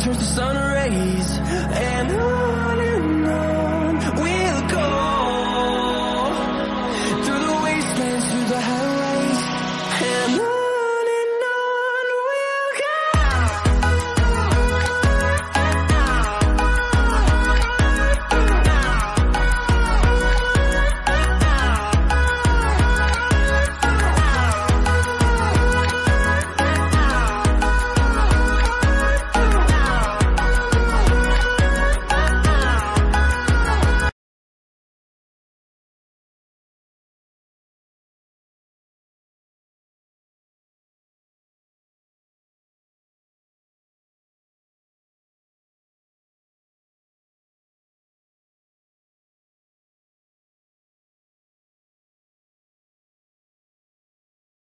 turns to sun rays.